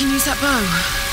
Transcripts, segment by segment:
can use that bow.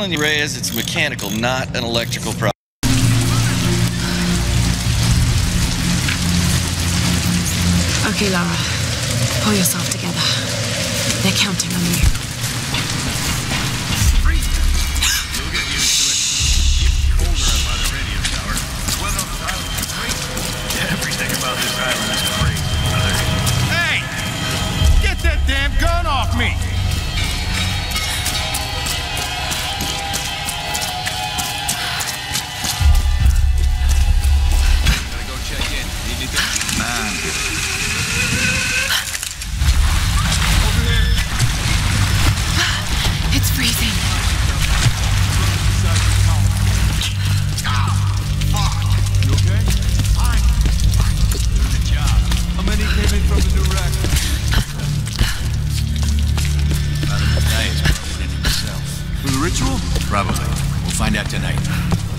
telling you, Reyes, it's mechanical, not an electrical problem. Okay, Lara, pull yourself together. They're counting on you. ritual? Probably. We'll find out tonight.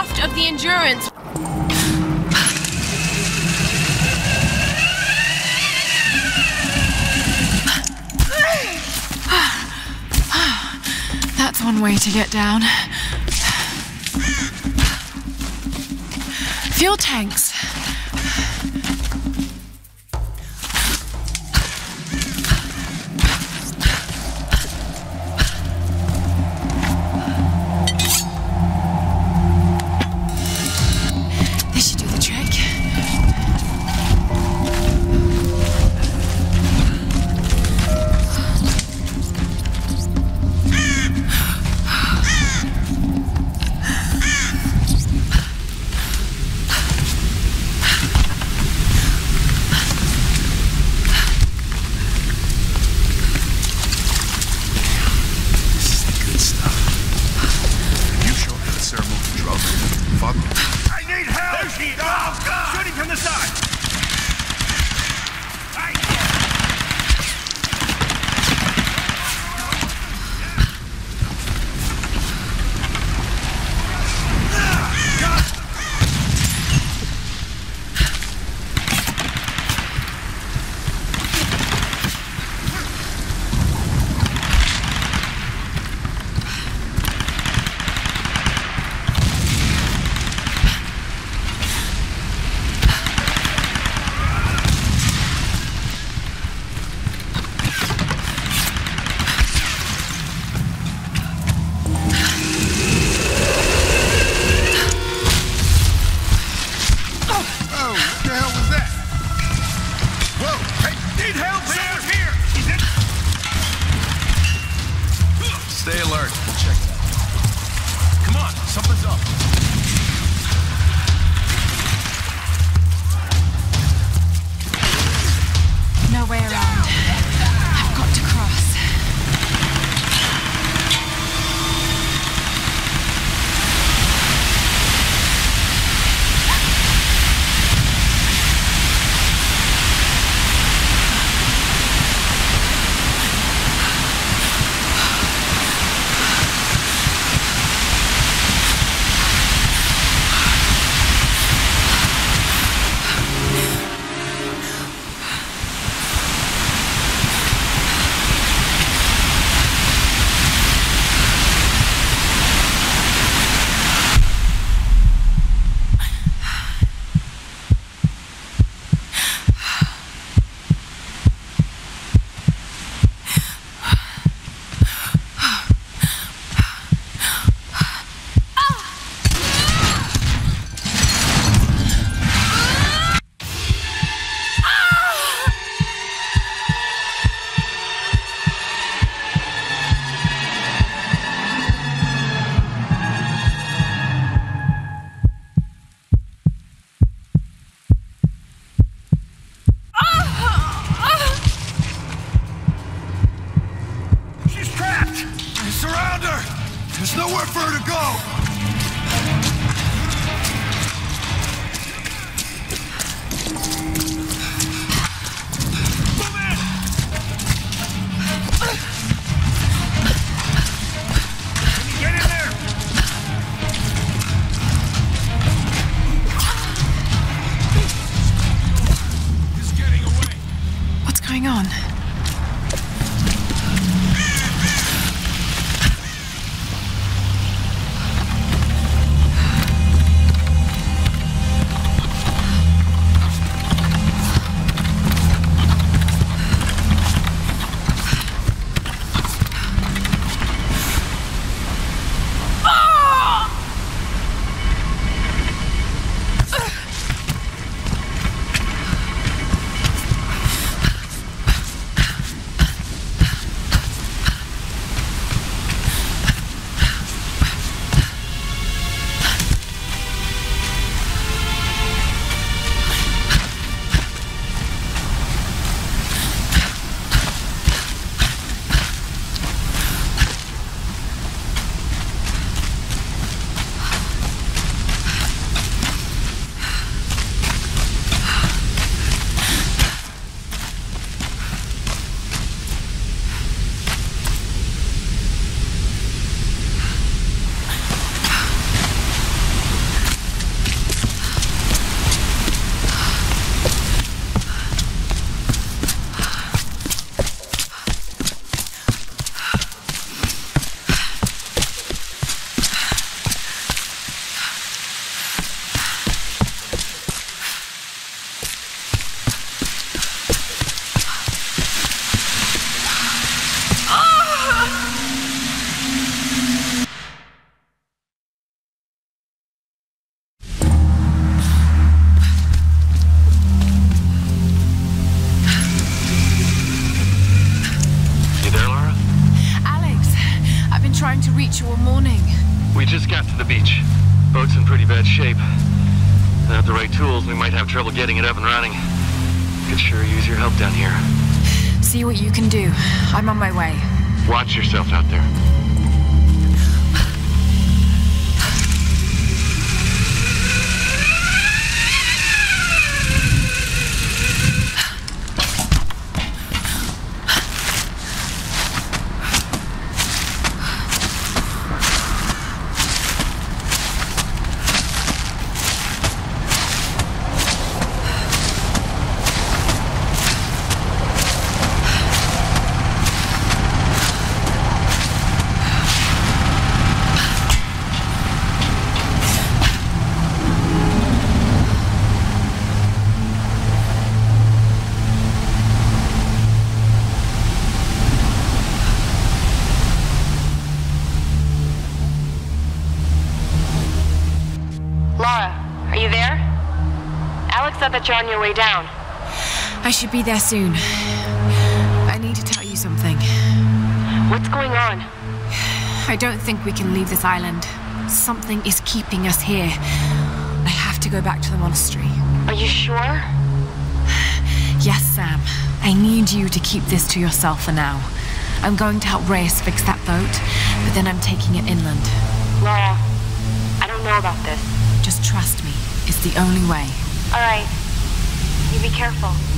aft of the Endurance. That's one way to get down. Fuel tanks. on? Getting it up and running. Could sure use your help down here. See what you can do. I'm on my way. Watch yourself out there. Lara, are you there? Alex said that you're on your way down. I should be there soon. I need to tell you something. What's going on? I don't think we can leave this island. Something is keeping us here. I have to go back to the monastery. Are you sure? Yes, Sam. I need you to keep this to yourself for now. I'm going to help Reyes fix that boat, but then I'm taking it inland. Lara, I don't know about this. Just trust me. It's the only way. All right. Be careful.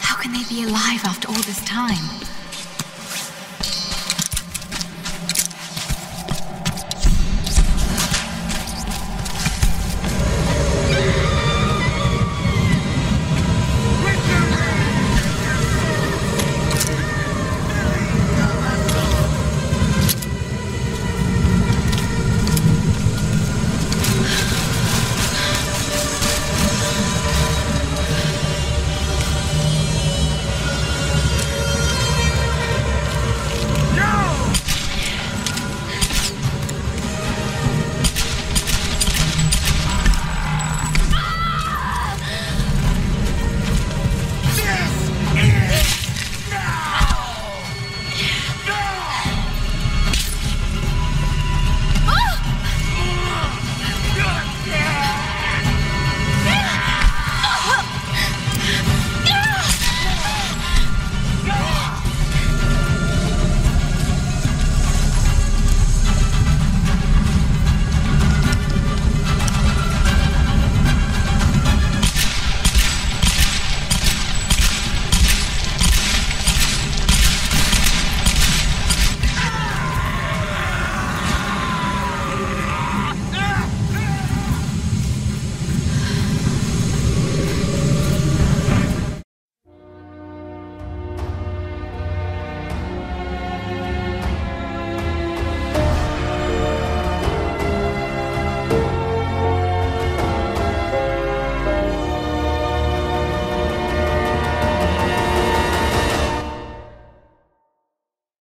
How can they be alive after all this time?